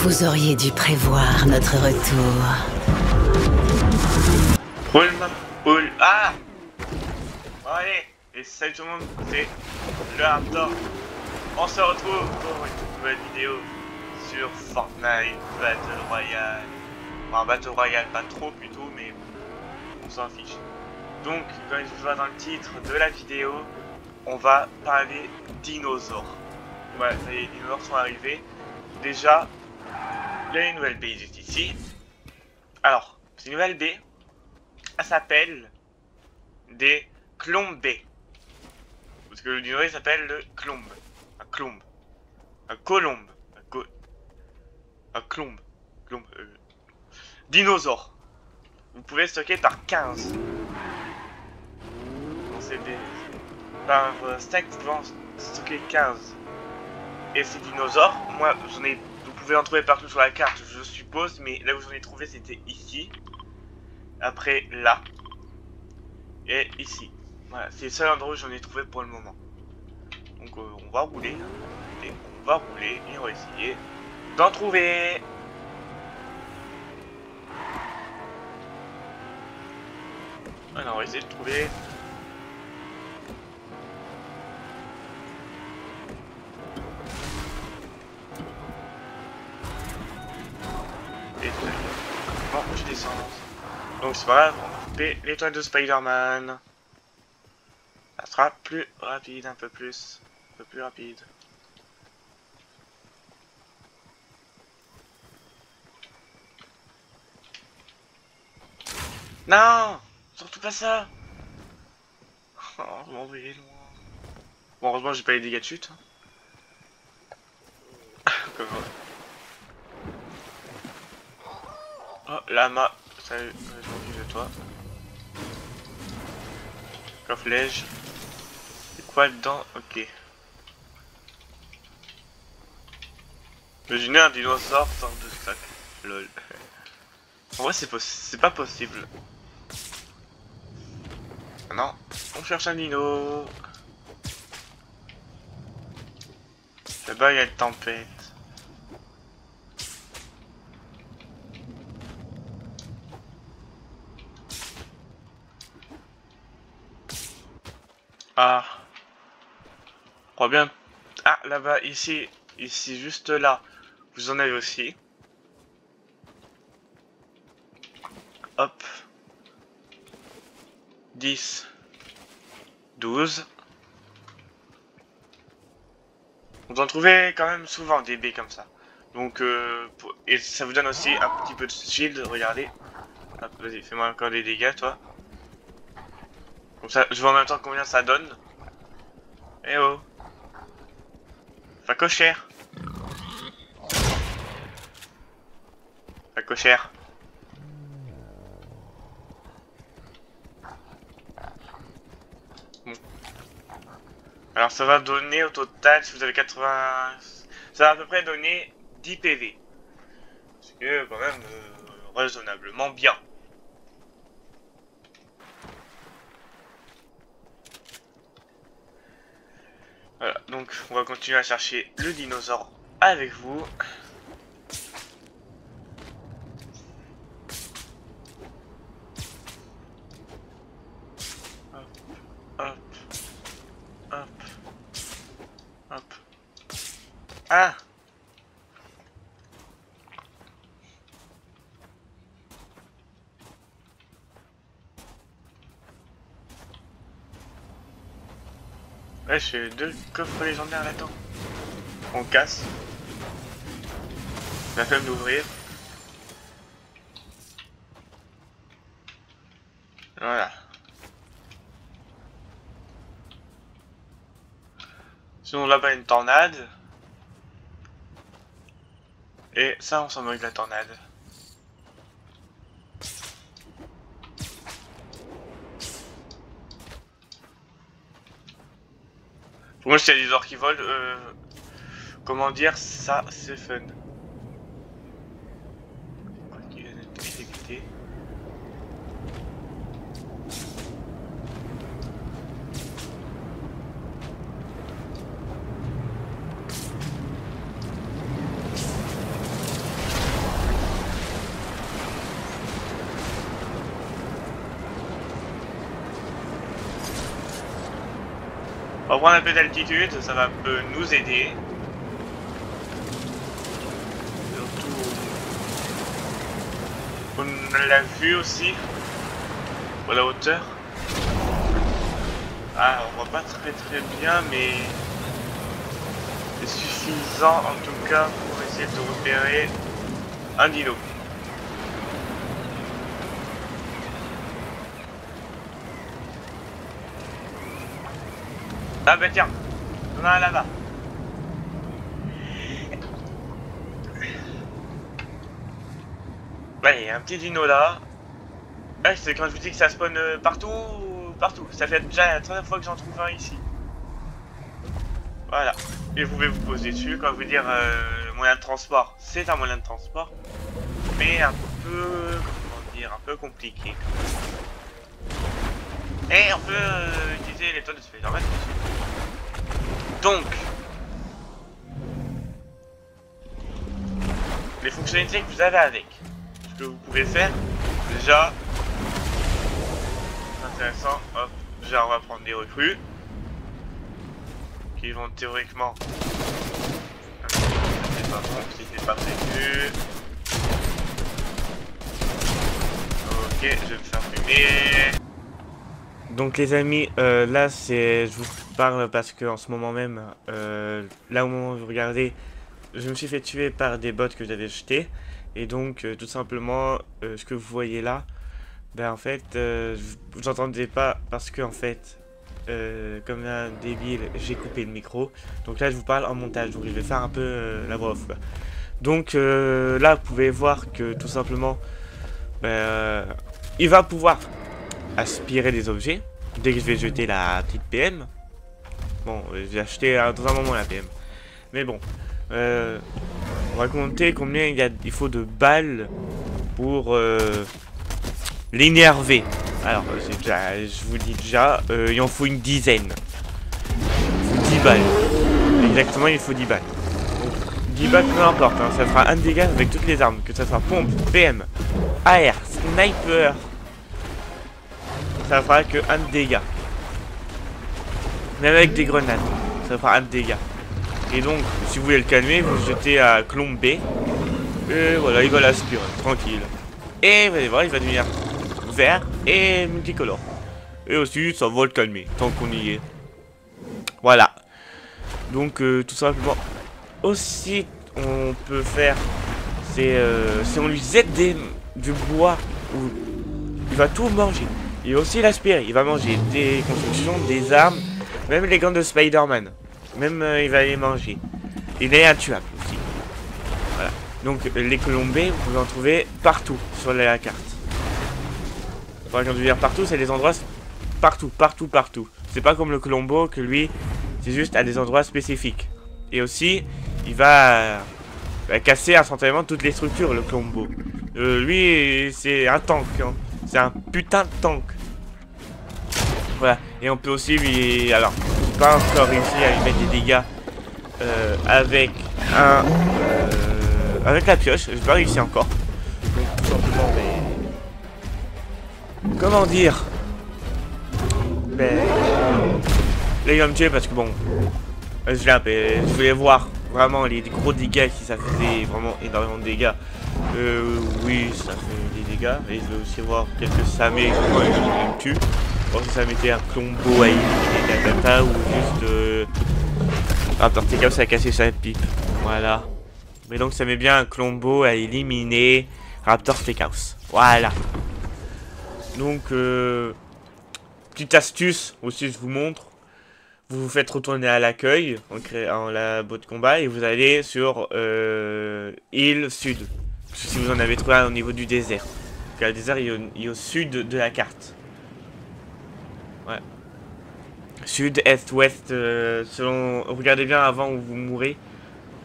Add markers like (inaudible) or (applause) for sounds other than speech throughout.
Vous auriez dû prévoir notre retour. Ma. Ah allez, et salut tout le monde, c'est le Raptor. On se retrouve pour une nouvelle vidéo sur Fortnite Battle Royale. Enfin, Battle Royale, pas trop plutôt, mais on s'en fiche. Donc, comme je vois dans le titre de la vidéo, on va parler dinosaures. Voilà, les dinosaures sont arrivés. Déjà, il y a une nouvelle baie juste ici. Alors, cette nouvelle baie, elle s'appelle des clombés. Parce que le dinosaure s'appelle le clombe. Un clombe. Un colombe. Un, co un clombe. clombe euh. Dinosaure. Vous pouvez stocker par 15. Bon, c'est des... Par euh, stack, vous pouvez stocker 15. Et ces dinosaures, moi, j'en ai... Pouvez en trouver partout sur la carte, je suppose, mais là où j'en ai trouvé, c'était ici. Après, là. Et ici. Voilà, c'est le seul endroit où j'en ai trouvé pour le moment. Donc euh, on va rouler. On va rouler et on va essayer d'en trouver. Alors on va essayer de trouver. Bon, je descends. Donc c'est pas grave, on va couper l'étoile de Spider-Man. Ça sera plus rapide, un peu plus. Un peu plus rapide. Non Surtout pas ça Oh, vous m'envoyez loin. Bon, heureusement, j'ai pas les dégâts de chute. (laughs) Comme Oh, lama. Salut, je m'occupe de toi. Cofflège. C'est quoi dedans Ok. Imaginez un dinosaure sort de sac. Lol. En vrai, c'est c'est pas possible. Non, on cherche un dino. Là-bas, il y a une tempête. Ah. Bien. Ah, là-bas, ici. Ici, juste là. Vous en avez aussi. Hop. 10. 12. Vous en trouvez quand même souvent des baies comme ça. Donc, euh, et ça vous donne aussi un petit peu de shield, regardez. Vas-y, fais-moi encore des dégâts, toi. Comme ça, je vois en même temps combien ça donne. Eh oh Fa cochère Fa cochère Bon. Alors ça va donner au total, si vous avez 80... Ça va à peu près donner 10 PV. Ce qui est quand même euh, raisonnablement bien. Voilà, donc on va continuer à chercher le dinosaure avec vous. Hop, hop, hop, hop. Ah Ouais, j'ai deux coffres légendaires là-dedans. On casse. La flemme d'ouvrir. Voilà. Sinon là-bas une tornade. Et ça on s'en moque de la tornade. Moi, s'il y des orques qui volent, euh, comment dire, ça, c'est fun. Quoi qu'il vient d'être exécuté. Va prendre un peu d'altitude, ça va un peu nous aider. Surtout... On l'a vu aussi. Pour la hauteur. Ah, on voit pas très très bien, mais... C'est suffisant en tout cas pour essayer de repérer un dino. Ah bah tiens, on a un là-bas. Ouais, il y a un petit dino là. Ouais, c'est quand je vous dis que ça spawn euh, partout, partout. Ça fait déjà la troisième fois que j'en trouve un ici. Voilà. Et vous pouvez vous poser dessus. Quand veux dire euh, moyen de transport, c'est un moyen de transport. Mais un peu, comment dire, un peu compliqué. Et on peut euh, utiliser les tonnes de Spider-Man Donc, les fonctionnalités que vous avez avec, ce que vous pouvez faire, déjà, intéressant, hop, déjà on va prendre des recrues, qui vont théoriquement, pas ok, je vais me faire fumer, donc les amis, euh, là c'est, parle parce que en ce moment même, euh, là au moment où vous regardez, je me suis fait tuer par des bots que j'avais jetés. Et donc euh, tout simplement, ce que vous voyez là, ben en fait, vous entendez pas parce que en fait, comme un débile, j'ai coupé le micro. Donc là je vous parle en montage, donc je vais faire un peu la voix off. Donc là vous pouvez voir que tout simplement, ben, il va pouvoir aspirer des objets. Dès que je vais jeter la petite PM. Bon, j'ai acheté dans un moment la PM. Mais bon. Euh, on va compter combien il, y a, il faut de balles pour euh, l'énerver. Alors, je vous dis déjà, euh, il en faut une dizaine. Il faut 10 balles. Exactement, il faut 10 balles. 10 balles, peu importe. Hein, ça fera un dégât avec toutes les armes. Que ce soit pompe, PM, AR, sniper, ça fera que un dégât. Même avec des grenades, ça fera un dégât. Et donc, si vous voulez le calmer, vous jetez à Clombe. Et voilà, il va l'aspirer, tranquille. Et vous allez voir, il va devenir vert et multicolore. Et aussi, ça va le calmer, tant qu'on y est. Voilà. Donc, euh, tout simplement. Aussi, on peut faire, c'est euh, si on lui jette des, du bois, il va tout manger. Et aussi l'aspirer. Il va manger des constructions, des armes, même les gants de Spider-Man. Même euh, il va les manger. Il est intuable aussi. Voilà. Donc les colombés, vous pouvez en trouver partout sur la carte. Enfin, quand dire partout, c'est des endroits partout, partout, partout. C'est pas comme le colombo que lui, c'est juste à des endroits spécifiques. Et aussi, il va, casser instantanément toutes les structures, le colombo. Euh, lui, c'est un tank. Hein. C'est un putain de tank. Voilà. Et on peut aussi lui... Alors, pas encore réussi à lui mettre des dégâts euh, avec un... Euh, avec la pioche. J'ai pas réussi encore. Donc, tout simplement, mais... Comment dire? Ben... Là, il me tuer parce que bon... Je, je voulais voir vraiment les, gros dégâts si ça faisait vraiment énormément de dégâts. Euh, oui, ça fait des dégâts. Et je vais aussi voir quelques samés quand me tue. Voir si ça mettait un combo à éliminer la data ou juste... Euh... Raptor T-Chaos a cassé sa pipe. Voilà. Mais donc ça met bien un Clombo à éliminer Raptor T-Chaos. Voilà. Donc, euh... petite astuce aussi, je vous montre vous vous faites retourner à l'accueil en créant la botte de combat et vous allez sur euh, île sud. Si vous en avez trouvé au niveau du désert. le désert il est, au, sud de la carte. Ouais. Sud, est, ouest, euh, selon... Regardez bien avant où vous mourrez.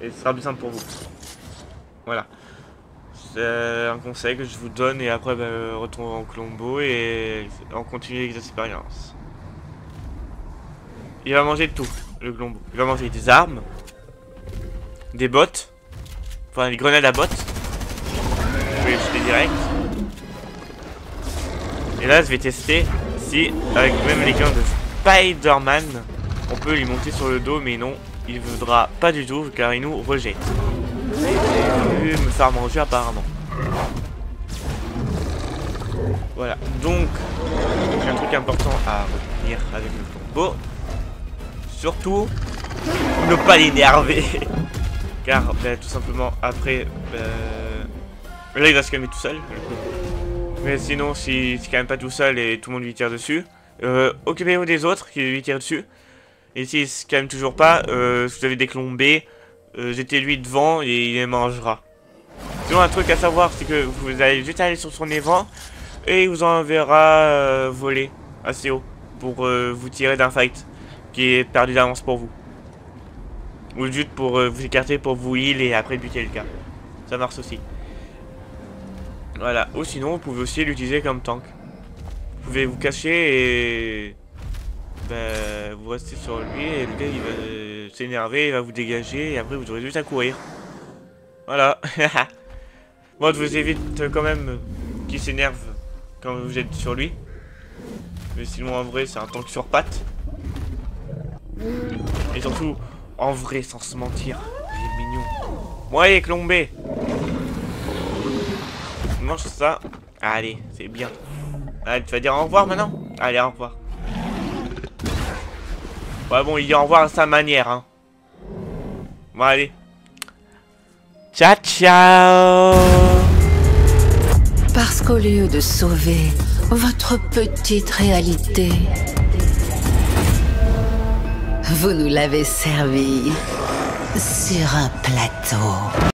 Et ce sera plus simple pour vous. Voilà. C'est un conseil que je vous donne et après ben, retour en Colombo et on continue les expériences. Il va manger tout, le glombo. Il va manger des armes, des bottes, enfin des grenades à bottes. Je vais les direct. Et là, je vais tester si, avec même les gants de Spider-Man, on peut lui monter sur le dos, mais non, il voudra pas du tout car il nous rejette. Il me faire manger apparemment. Voilà, donc, un truc important à retenir avec le tombeau. Surtout, ne pas l'énerver. (laughs) car, ben, tout simplement, après, ben, là il va se calmer tout seul. Mais sinon, si c'est quand même pas tout seul et tout le monde lui tire dessus, euh, occupez-vous des autres qui lui tirent dessus. Et s'il se calme toujours pas, euh, si vous avez des clombés, euh, jetez-lui devant et il les mangera. Sinon, un truc à savoir, c'est que vous allez juste aller sur son évent et il vous enverra euh, voler assez haut pour euh, vous tirer d'un fight qui est perdu d'avance pour vous. Ou juste pour vous écarter pour vous heal et après buter le cas. Ça marche aussi. Voilà. Ou sinon, vous pouvez aussi l'utiliser comme tank. Vous pouvez vous cacher et... Ben, vous restez sur lui et le gars il va euh, s'énerver, il va vous dégager et après vous aurez juste à courir. Voilà. (laughs) Moi je vous évite quand même qu'il s'énerve quand vous êtes sur lui. Mais sinon en vrai c'est un tank sur pattes. Et surtout en vrai sans se mentir. Il est mignon. Bon allez clombé. Mange ça. Allez, c'est bien. Tu vas dire au revoir maintenant Allez, au revoir. Ouais, bon, il dit au revoir à sa manière, hein. Bon, allez. Ciao, ciao Parce qu'au lieu de sauver votre petite réalité, vous nous l'avez servi sur un plateau.